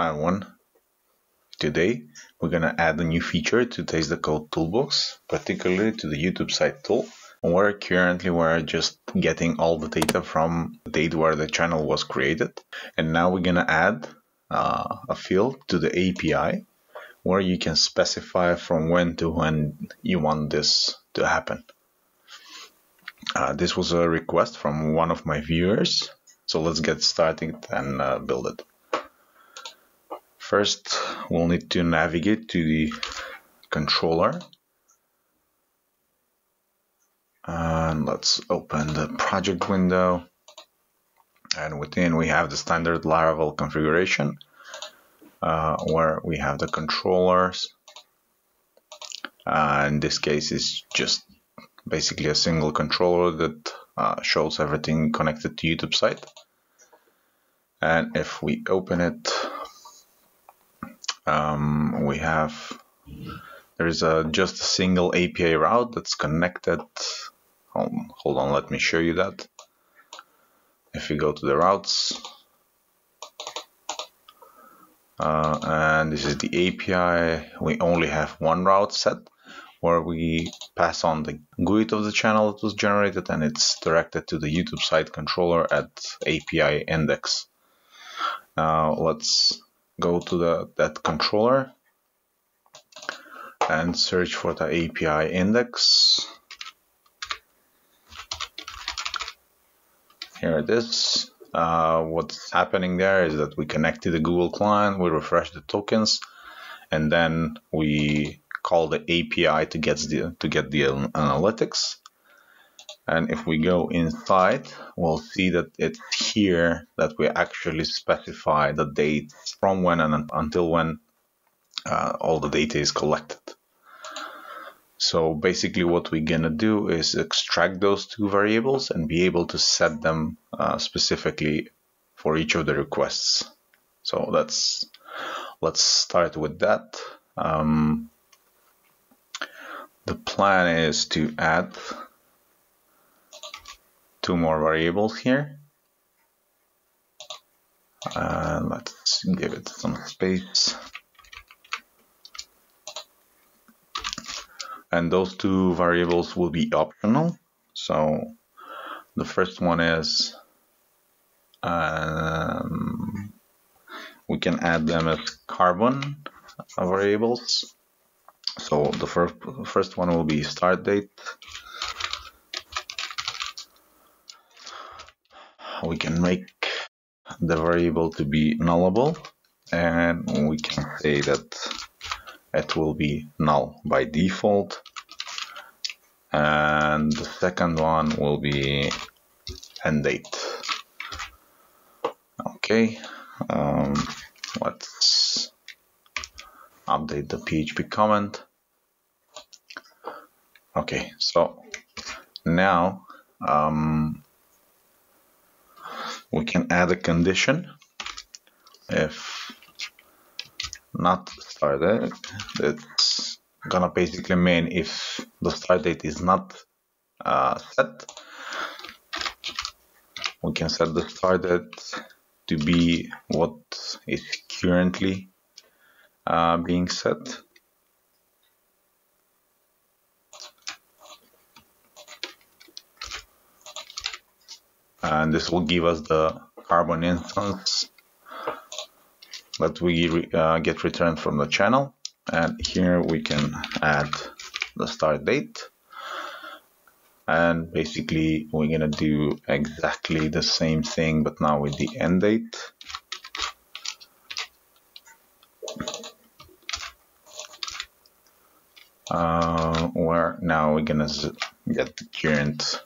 Hi everyone. Today we're gonna add a new feature to Taste the Code Toolbox, particularly to the YouTube Sight tool. Where currently we're just getting all the data from the date where the channel was created, and now we're gonna add uh, a field to the API where you can specify from when to when you want this to happen. Uh, this was a request from one of my viewers, so let's get started and uh, build it. First, we'll need to navigate to the controller. And let's open the project window. And within we have the standard Laravel configuration, uh, where we have the controllers. Uh, in this case, it's just basically a single controller that uh, shows everything connected to YouTube Sight. And if we open it, um, we have there is a just a single API route that's connected. Hold, hold on, let me show you that. If we go to the routes, uh, and this is the API, we only have one route set where we pass on the GUID of the channel that was generated and it's directed to the YouTube Sight controller at API index. Now let's go to the that controller and search for the API index. Here it is. Uh, what's happening there is that we connect to the Google client, we refresh the tokens, and then we call the API to get the to get the analytics. And if we go inside, we'll see that it's here that we actually specify the date from when and until when uh, all the data is collected. So basically what we're gonna do is extract those two variables and be able to set them uh, specifically for each of the requests. So let's let's start with that. Um, the plan is to add two more variables here. And let's give it some space. And those two variables will be optional. So the first one is um, we can add them as carbon variables. So the first first one will be start date we can make the variable to be nullable and we can say that it will be null by default. And the second one will be end date. Okay um, let's update the PHP comment. Okay so now um, we can add a condition. If not started it's gonna basically mean if the start date is not uh, set we can set the start date to be what is currently uh, being set and this will give us the carbon instance that we uh, get returned from the channel. And here we can add the start date. And basically we're gonna do exactly the same thing but now with the end date. Uh, where now we're gonna get the current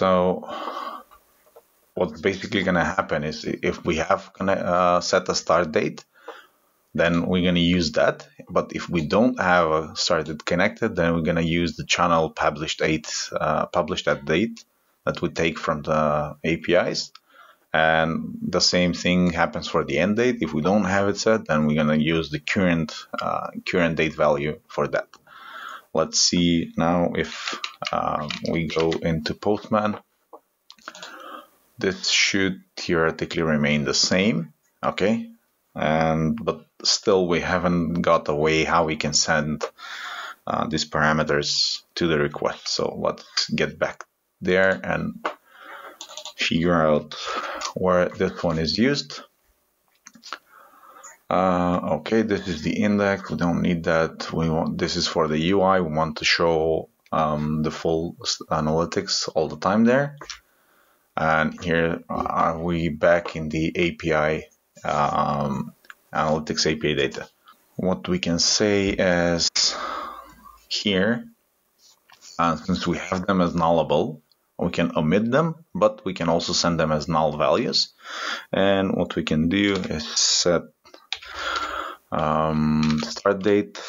So what's basically going to happen is if we have uh, set a start date, then we're going to use that. But if we don't have a started connected, then we're going to use the channel published eight, uh, published at date that we take from the APIs. And the same thing happens for the end date. If we don't have it set, then we're going to use the current uh, current date value for that. Let's see now if um, we go into Postman. this should theoretically remain the same, okay? And but still we haven't got a way how we can send uh, these parameters to the request. So let's get back there and figure out where this one is used. Uh, okay, this is the index. We don't need that. We want this is for the UI. We want to show um, the full analytics all the time there. And here are we back in the API um, analytics API data. What we can say is here, uh, since we have them as nullable, we can omit them, but we can also send them as null values. And what we can do is set um, start date.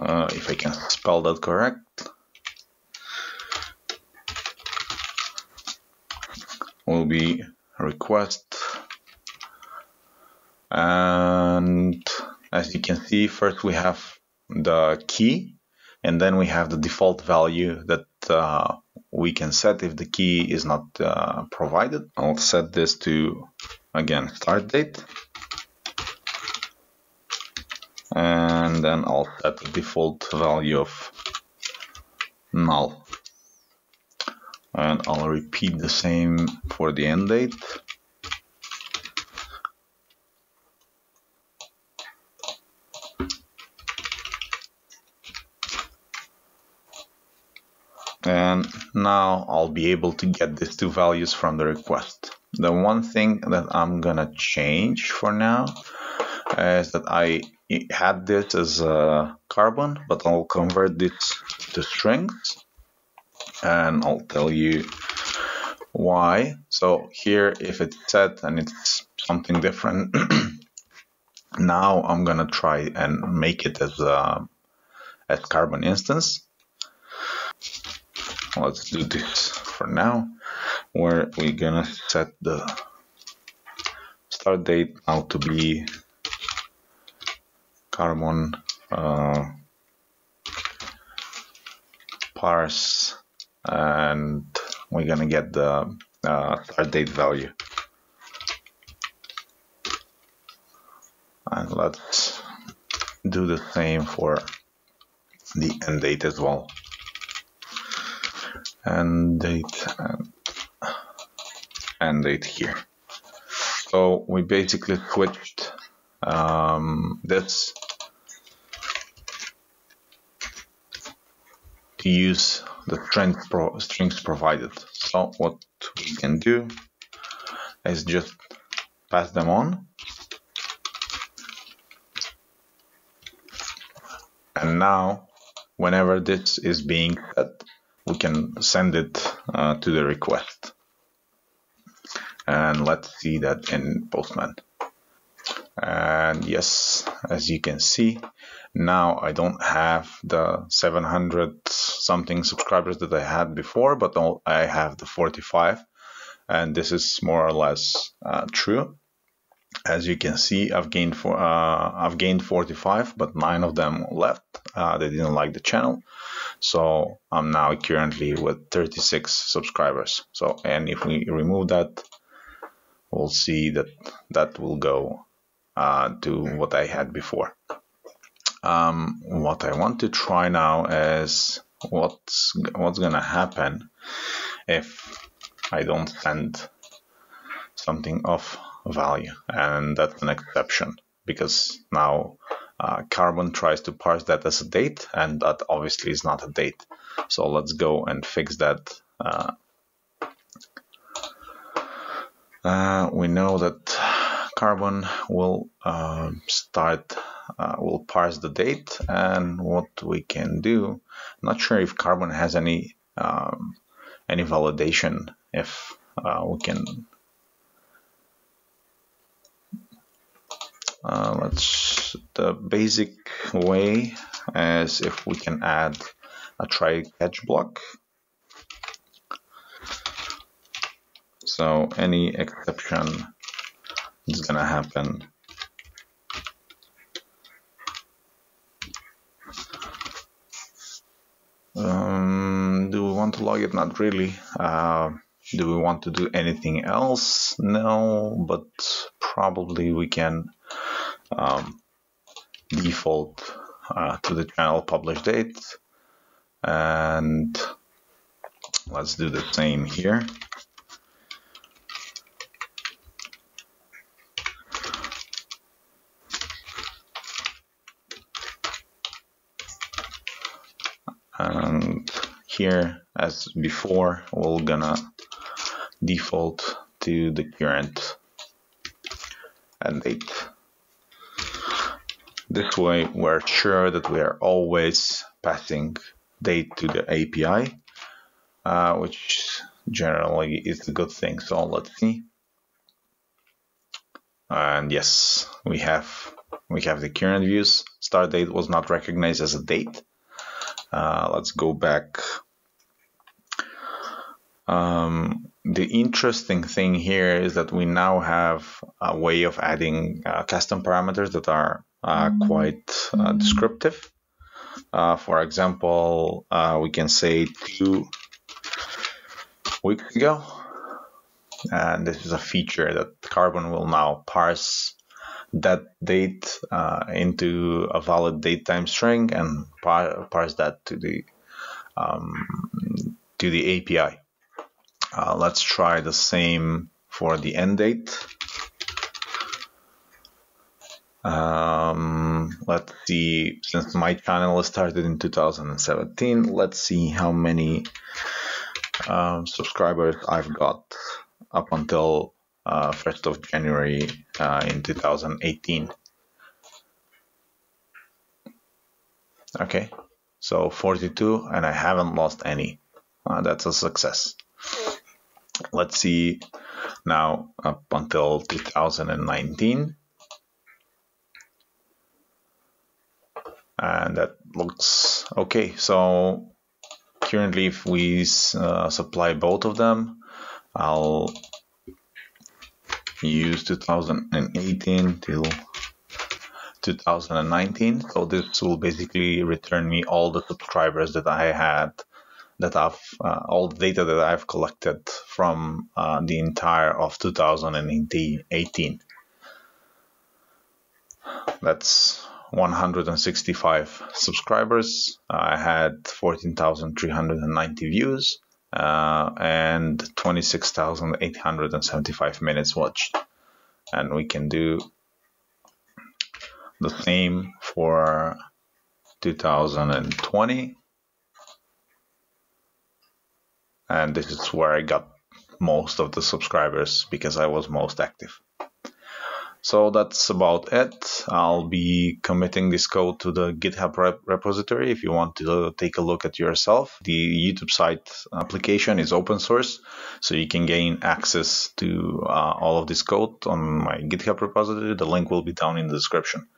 Uh, if I can spell that correct. Will be request and as you can see first we have the key and then we have the default value that uh, we can set if the key is not uh, provided. I'll set this to again start date. And then I'll set the default value of null. And I'll repeat the same for the end date. And now I'll be able to get these two values from the request. The one thing that I'm gonna change for now is that I had this as a carbon, but I'll convert this to strings and I'll tell you why. So here, if it's set and it's something different, now I'm gonna try and make it as a as carbon instance let's do this for now where we're gonna set the start date now to be carbon uh, parse and we're gonna get the uh, start date value. And let's do the same for the end date as well. And date and, and it here. So we basically switched um, this to use the strings, pro strings provided. So what we can do is just pass them on. And now, whenever this is being set, we can send it uh, to the request. And let's see that in Postman. And yes, as you can see, now I don't have the 700 something subscribers that I had before, but I have the 45. And this is more or less uh, true. As you can see, I've gained for uh, I've gained 45, but nine of them left. Uh, they didn't like the channel. So I'm now currently with 36 subscribers. So, and if we remove that, we'll see that that will go uh, to what I had before. Um, what I want to try now is what's what's gonna happen if I don't send something of value, and that's an exception because now uh, Carbon tries to parse that as a date, and that obviously is not a date. So let's go and fix that. Uh, uh, we know that Carbon will uh, start, uh, will parse the date, and what we can do. Not sure if Carbon has any um, any validation if uh, we can Uh, let's the basic way is if we can add a try catch block. So any exception is gonna happen. Um, do we want to log it? Not really. Uh, do we want to do anything else? No, but probably we can um, default uh, to the channel publish date and let's do the same here. And here as before we're gonna default to the current date this way we're sure that we are always passing date to the API uh, which generally is a good thing. So let's see. And yes we have we have the current views. Start date was not recognized as a date uh, let's go back. Um, the interesting thing here is that we now have a way of adding uh, custom parameters that are uh, quite uh, descriptive. Uh, for example, uh, we can say two weeks ago, and this is a feature that Carbon will now parse that date uh, into a valid datetime string and par parse that to the um, to the API. Uh, let's try the same for the end date. Um, let's see, since my channel started in 2017, let's see how many um, subscribers I've got up until 1st of January uh, in 2018. Okay, so 42 and I haven't lost any. Uh, that's a success. Let's see now up until 2019. And that looks okay. So currently if we uh, supply both of them, I'll use 2018 till 2019 so this will basically return me all the subscribers that I had that I've uh, all the data that I've collected from uh, the entire of 2018 that's 165 subscribers. I had 14,390 views uh, and 26,875 minutes watched. And we can do the same for 2020. And this is where I got most of the subscribers because I was most active. So that's about it. I'll be committing this code to the GitHub rep repository if you want to take a look at yourself. The YouTube Sight application is open source, so you can gain access to uh, all of this code on my GitHub repository. The link will be down in the description.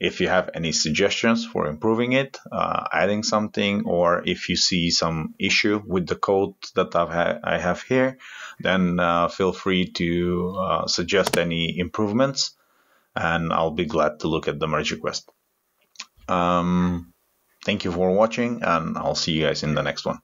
If you have any suggestions for improving it, uh, adding something, or if you see some issue with the code that I've ha I have here, then uh, feel free to uh, suggest any improvements, and I'll be glad to look at the merge request. Um, thank you for watching, and I'll see you guys in the next one.